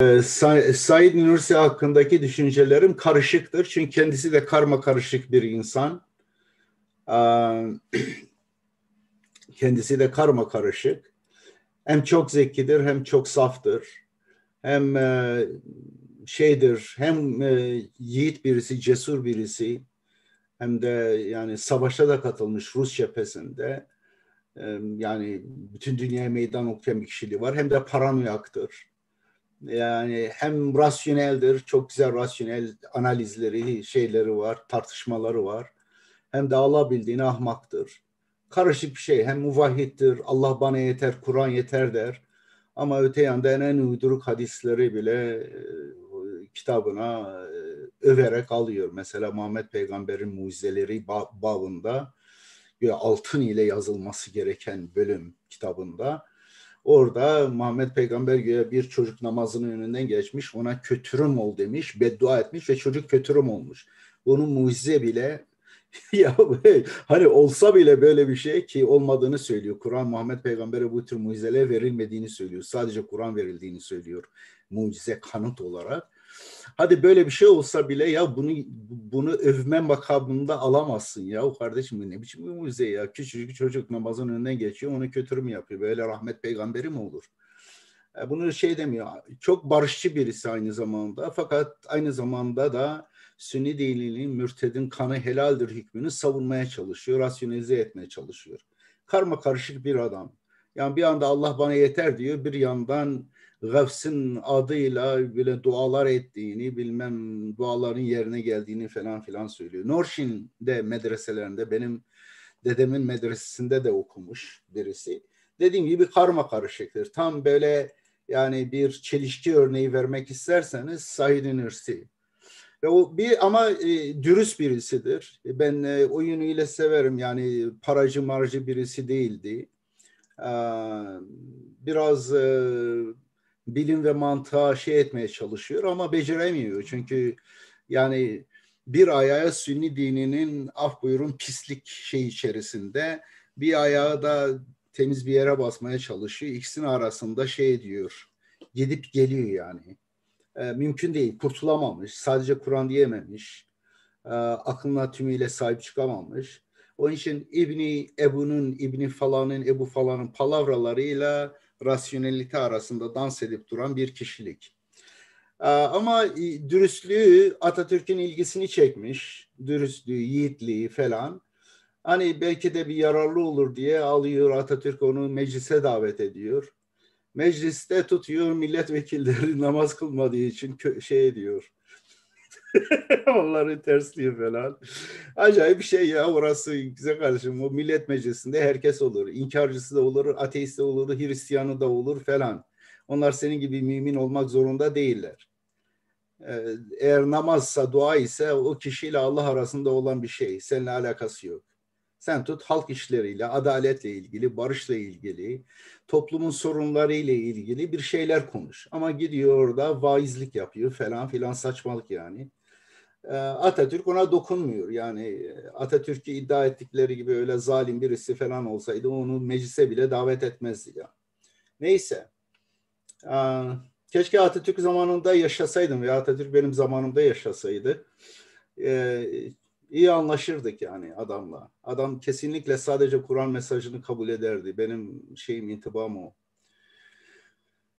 Ee, Said Nursi hakkındaki düşüncelerim karışıktır. Çünkü kendisi de karma karışık bir insan. Ee, kendisi de karma karışık. Hem çok zekidir hem çok saftır. Hem e, şeydir hem e, yiğit birisi, cesur birisi hem de yani savaşa da katılmış Rus cephesinde. Yani bütün dünyaya meydan okuyan bir kişiliği var. Hem de paranoyaktır yani hem rasyoneldir, çok güzel rasyonel analizleri, şeyleri var, tartışmaları var. Hem de Allah bildiğini ahmaktır. Karışık bir şey. Hem muvahhittir, Allah bana yeter, Kur'an yeter der. Ama öte yandan en uyduruk hadisleri bile e, kitabına e, överek alıyor. Mesela Muhammed Peygamber'in mucizeleri babında altın ile yazılması gereken bölüm kitabında Orada Muhammed Peygamber güya bir çocuk namazının önünden geçmiş, ona kötürüm ol demiş, beddua etmiş ve çocuk kötürüm olmuş. Bunun mucize bile ya hani olsa bile böyle bir şey ki olmadığını söylüyor. Kur'an Muhammed Peygamber'e bu tür mucizeler verilmediğini söylüyor. Sadece Kur'an verildiğini söylüyor mucize kanıt olarak. Hadi böyle bir şey olsa bile ya bunu bunu övme makamında alamazsın ya. O kardeşim bu ne biçim bir mucize ya. Küçücük çocuk namazın önünden geçiyor onu kötü mü yapıyor? Böyle rahmet peygamberi mi olur? E, bunu şey demiyor. Çok barışçı birisi aynı zamanda. Fakat aynı zamanda da Sünni dininin mürtedin kanı helaldir hükmünü savunmaya çalışıyor, rasyonize etmeye çalışıyor. Karma karışık bir adam. Yani bir anda Allah bana yeter diyor, bir yandan Gavs'ın adıyla böyle dualar ettiğini, bilmem duaların yerine geldiğini falan filan söylüyor. Norşin de medreselerinde benim dedemin medresesinde de okumuş birisi. Dediğim gibi karma karışıktır. Tam böyle yani bir çelişki örneği vermek isterseniz Said Nursi. Ve o bir ama e, dürüst birisidir. Ben e, o yönüyle severim. Yani paracı marcı birisi değildi. E, biraz e, bilim ve mantığa şey etmeye çalışıyor ama beceremiyor. Çünkü yani bir ayağı sünni dininin af buyurun pislik şey içerisinde bir ayağı da temiz bir yere basmaya çalışıyor. İkisinin arasında şey diyor. Gidip geliyor yani. E, mümkün değil. Kurtulamamış. Sadece Kur'an diyememiş. E, aklına tümüyle sahip çıkamamış. Onun için İbni Ebu'nun, İbni falanın, Ebu falanın palavralarıyla rasyonelite arasında dans edip duran bir kişilik. Ee, ama dürüstlüğü Atatürk'ün ilgisini çekmiş. Dürüstlüğü, yiğitliği falan. Hani belki de bir yararlı olur diye alıyor Atatürk onu meclise davet ediyor. Mecliste tutuyor milletvekilleri namaz kılmadığı için şey ediyor Onları tersliyor falan. Acayip bir şey ya orası güzel kardeşim. O millet meclisinde herkes olur. İnkarcısı da olur, ateist de olur, Hristiyanı da olur falan. Onlar senin gibi mümin olmak zorunda değiller. Ee, eğer namazsa, dua ise o kişiyle Allah arasında olan bir şey. Seninle alakası yok. Sen tut halk işleriyle, adaletle ilgili, barışla ilgili, toplumun sorunlarıyla ilgili bir şeyler konuş. Ama gidiyor orada vaizlik yapıyor falan filan saçmalık yani. Ee, Atatürk ona dokunmuyor. Yani e, Atatürk'ü iddia ettikleri gibi öyle zalim birisi falan olsaydı onu meclise bile davet etmezdi ya. Neyse. Ee, keşke Atatürk zamanında yaşasaydım veya Atatürk benim zamanımda yaşasaydı. İyi anlaşırdık yani adamla. Adam kesinlikle sadece Kur'an mesajını kabul ederdi. Benim şeyim intibam o.